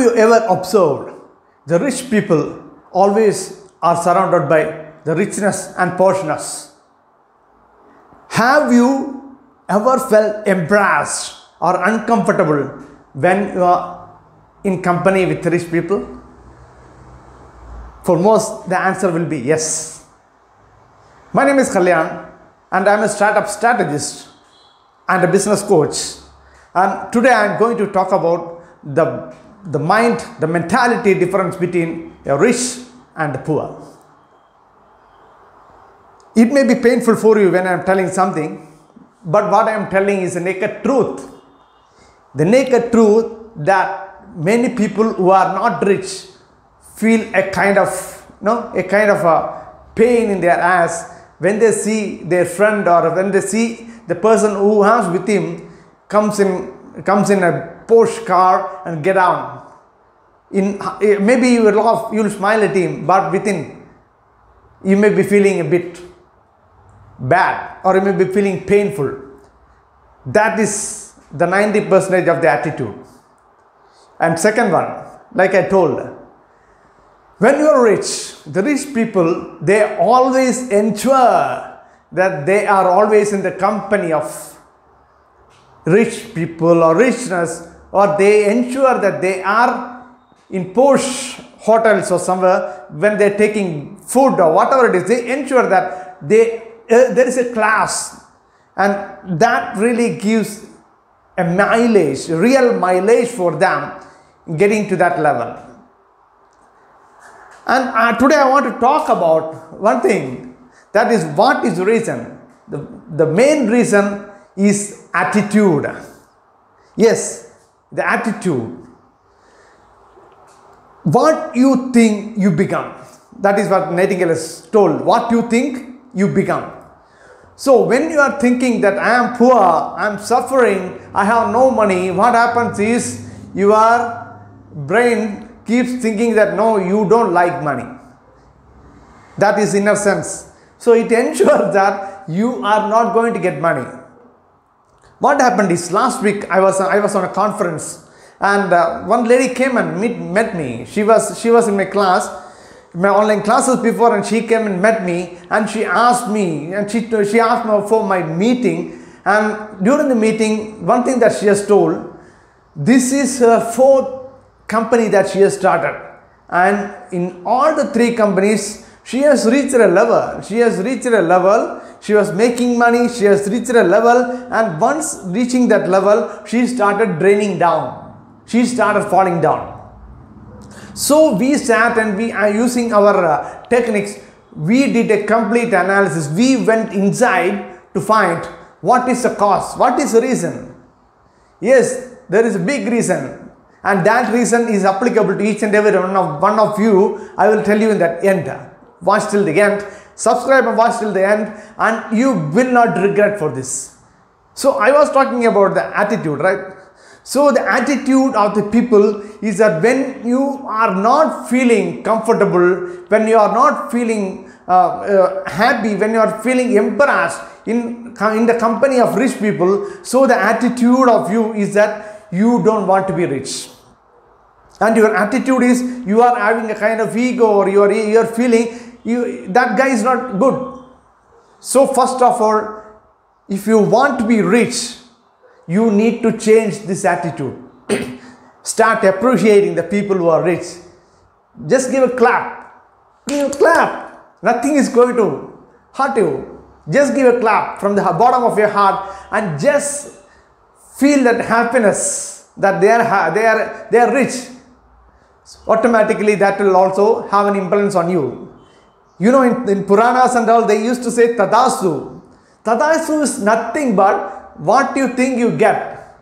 You ever observed the rich people always are surrounded by the richness and poshness? Have you ever felt embarrassed or uncomfortable when you are in company with rich people? For most, the answer will be yes. My name is Kalyan and I am a startup strategist and a business coach. And today I am going to talk about the, the mind, the mentality difference between a rich and a poor. It may be painful for you when I am telling something, but what I am telling is a naked truth. The naked truth that many people who are not rich feel a kind of, no, a kind of a pain in their ass when they see their friend or when they see the person who has with him comes in comes in a Porsche car and get down. In maybe you will laugh, you will smile at him, but within you may be feeling a bit bad or you may be feeling painful. That is the 90 percentage of the attitude. And second one, like I told, when you are rich, the rich people, they always ensure that they are always in the company of rich people or richness, or they ensure that they are in posh hotels or somewhere when they're taking food or whatever it is, they ensure that they uh, there is a class and that really gives a mileage, real mileage for them getting to that level. And uh, today I want to talk about one thing that is what is the reason. The, the main reason is attitude. Yes, the attitude. What you think you become. That is what Nightingale has told. What you think you become. So when you are thinking that I am poor, I am suffering, I have no money, what happens is your brain keeps thinking that no, you don't like money. That is inner sense. So it ensures that you are not going to get money. What happened is last week I was I was on a conference and uh, one lady came and meet, met me. She was she was in my class, my online classes before, and she came and met me and she asked me and she she asked me for my meeting. And during the meeting, one thing that she has told, this is her fourth company that she has started, and in all the three companies, she has reached a level. She has reached a level she was making money she has reached a level and once reaching that level she started draining down. She started falling down. So we sat and we are using our uh, techniques. We did a complete analysis. We went inside to find what is the cause what is the reason. Yes there is a big reason and that reason is applicable to each and every one of one of you. I will tell you in that end. Watch till the end subscribe and watch till the end and you will not regret for this. So i was talking about the attitude right? So the attitude of the people is that when you are not feeling comfortable when you are not feeling uh, uh, happy when you are feeling embarrassed in in the company of rich people so the attitude of you is that you don't want to be rich. And your attitude is you are having a kind of ego or you are, you are feeling you, that guy is not good. So first of all, if you want to be rich, you need to change this attitude. Start appreciating the people who are rich. Just give a clap. Give a clap. Nothing is going to hurt you. Just give a clap from the bottom of your heart and just feel that happiness that they are they are they are rich. Automatically that will also have an influence on you. You know, in, in Puranas and all, they used to say Tadasu. Tadasu is nothing but what you think you get.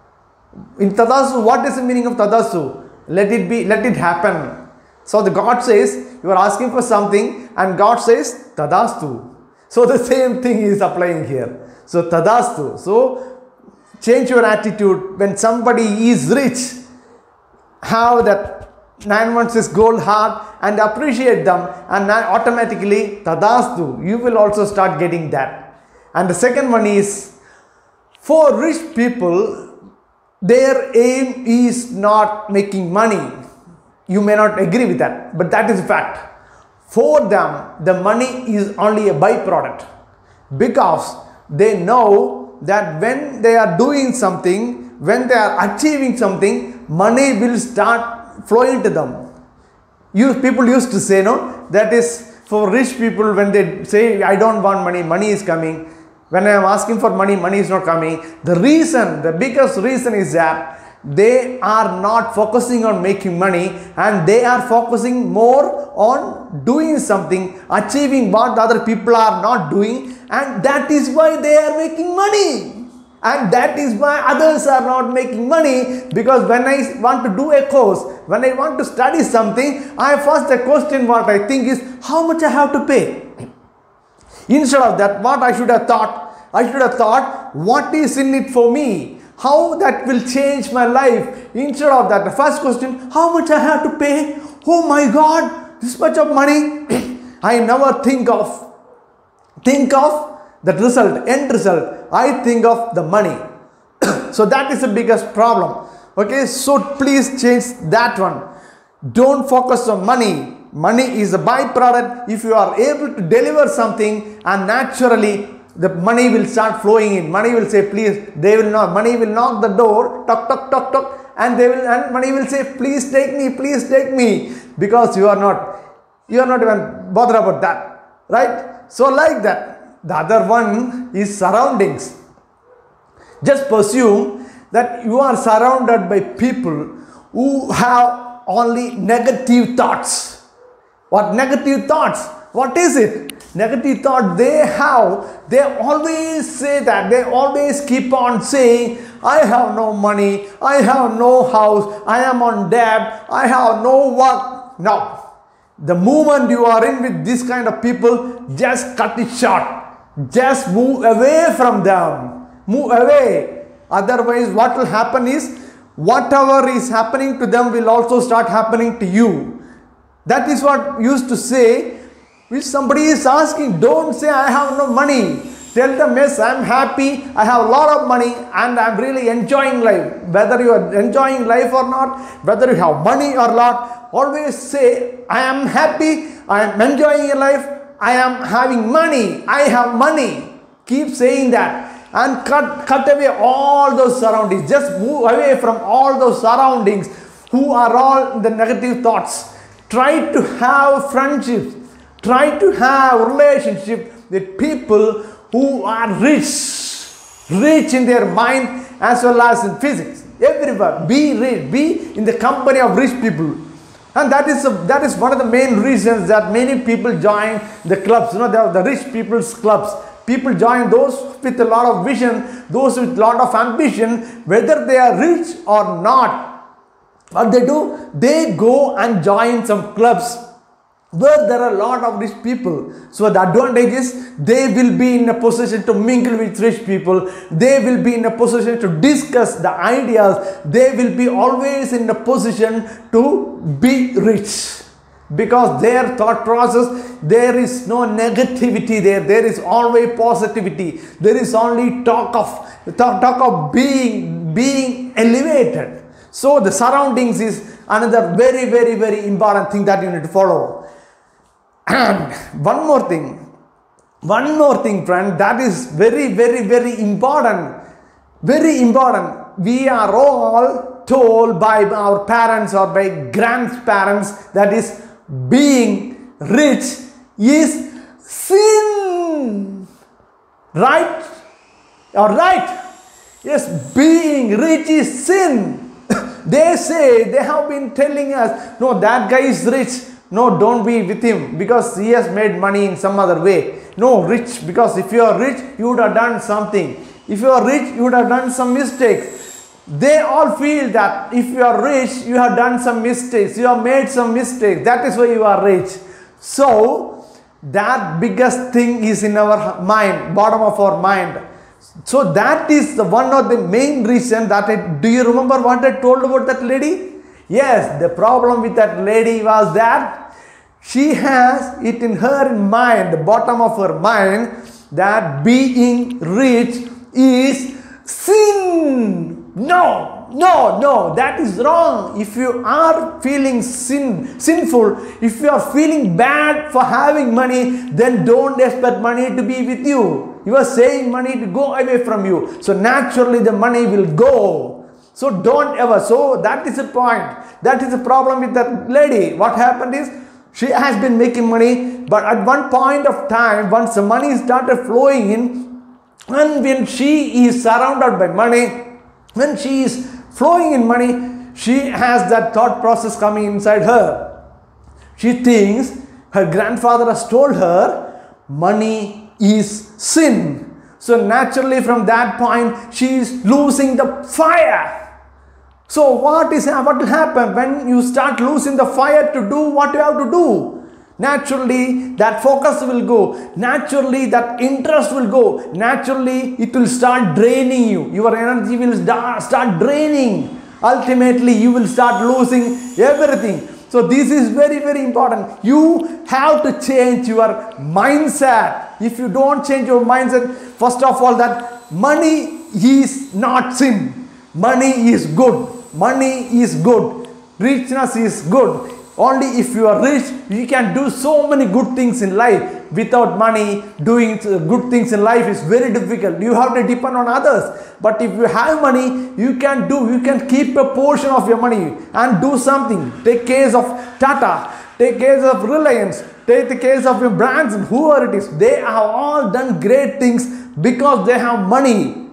In Tadasu, what is the meaning of Tadasu? Let it be, let it happen. So the God says, you are asking for something and God says Tadastu. So the same thing is applying here. So Tadastu. So change your attitude when somebody is rich. Have that nine months is gold hard and appreciate them and automatically tadastu you will also start getting that and the second one is for rich people their aim is not making money You may not agree with that, but that is a fact. For them, the money is only a byproduct because they know that when they are doing something, when they are achieving something, money will start flowing to them. You people used to say, no, that is for rich people when they say, I don't want money, money is coming. When I am asking for money, money is not coming. The reason, the biggest reason is that they are not focusing on making money and they are focusing more on doing something, achieving what other people are not doing, and that is why they are making money. And that is why others are not making money because when I want to do a course, when I want to study something, I first a question what I think is how much I have to pay. Instead of that, what I should have thought, I should have thought, what is in it for me? How that will change my life? Instead of that, the first question, how much I have to pay? Oh my God, this much of money. I never think of, think of the result, end result. I think of the money. so that is the biggest problem. Okay, so please change that one. Don't focus on money. Money is a byproduct. If you are able to deliver something and naturally the money will start flowing in. Money will say, please, they will not, money will knock the door, talk, talk, talk, talk, and they will, and money will say, please take me, please take me, because you are not, you are not even bothered about that, right? So like that. The other one is surroundings. Just presume that you are surrounded by people who have only negative thoughts. What negative thoughts? What is it? Negative thought they have, they always say that, they always keep on saying, I have no money, I have no house, I am on debt, I have no work. Now, the moment you are in with this kind of people, just cut it short. Just move away from them. Move away. Otherwise, what will happen is, whatever is happening to them will also start happening to you. That is what used to say. If somebody is asking, don't say I have no money. Tell them, yes, I'm happy, I have a lot of money and I'm really enjoying life. Whether you are enjoying life or not, whether you have money or not, always say, I am happy, I am enjoying your life, I am having money, I have money. Keep saying that and cut, cut away all those surroundings. Just move away from all those surroundings who are all the negative thoughts. Try to have friendships. Try to have relationship with people who are rich, rich in their mind as well as in physics. Everywhere, be rich, be in the company of rich people. And that is, a, that is one of the main reasons that many people join the clubs, you know, the, the rich people's clubs. People join those with a lot of vision, those with a lot of ambition, whether they are rich or not. What they do, they go and join some clubs where there are a lot of rich people. So the advantage is they will be in a position to mingle with rich people. They will be in a position to discuss the ideas. They will be always in a position to be rich. Because their thought process, there is no negativity there. There is always positivity. There is only talk of talk, talk of being being elevated. So the surroundings is another very, very, very important thing that you need to follow. And one more thing, one more thing, friend, that is very, very, very important. Very important. We are all told by our parents or by grandparents that is being rich is sin. Right? All right? Yes, being rich is sin. they say, they have been telling us, no, that guy is rich. No, don't be with him because he has made money in some other way. No, rich because if you are rich, you would have done something. If you are rich, you would have done some mistakes. They all feel that if you are rich, you have done some mistakes. You have made some mistakes. That is why you are rich. So, that biggest thing is in our mind, bottom of our mind. So, that is the one of the main reason that I, do you remember what I told about that lady? Yes, the problem with that lady was that she has it in her mind, the bottom of her mind, that being rich is sin. No, no, no, that is wrong. If you are feeling sin, sinful, if you are feeling bad for having money, then don't expect money to be with you. You are saying money to go away from you. So naturally the money will go. So don't ever. So that is the point. That is the problem with that lady. What happened is she has been making money, but at one point of time, once the money started flowing in, and when she is surrounded by money, when she is flowing in money, she has that thought process coming inside her. She thinks her grandfather has told her money is sin. So naturally from that point she is losing the fire. So what is what will happen when you start losing the fire to do what you have to do? Naturally, that focus will go. Naturally, that interest will go. Naturally, it will start draining you. Your energy will start draining. Ultimately, you will start losing everything. So, this is very, very important. You have to change your mindset. If you don't change your mindset, first of all, that money is not sin. Money is good. Money is good. Richness is good only if you are rich, you can do so many good things in life. Without money, doing good things in life is very difficult. You have to depend on others. But if you have money, you can do, you can keep a portion of your money and do something. Take case of Tata, take case of Reliance, take the case of your brands, whoever it is. They have all done great things because they have money.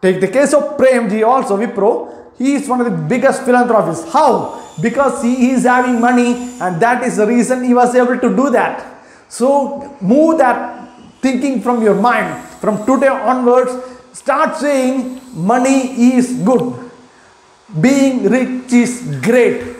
Take the case of Premji also, Wipro. He is one of the biggest philanthropists. How? because he is having money and that is the reason he was able to do that. So move that thinking from your mind. From today onwards, start saying money is good. Being rich is great.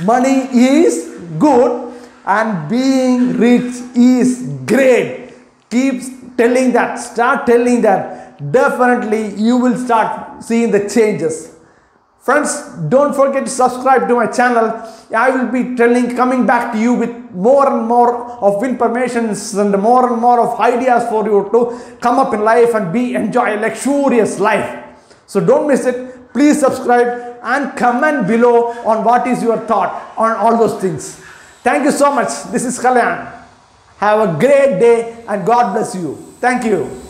Money is good and being rich is great. Keep telling that. Start telling that. Definitely you will start seeing the changes. Friends, don't forget to subscribe to my channel. I will be telling, coming back to you with more and more of informations and more and more of ideas for you to come up in life and be enjoy a luxurious life. So don't miss it. Please subscribe and comment below on what is your thought on all those things. Thank you so much. This is Kalyan. Have a great day and God bless you. Thank you.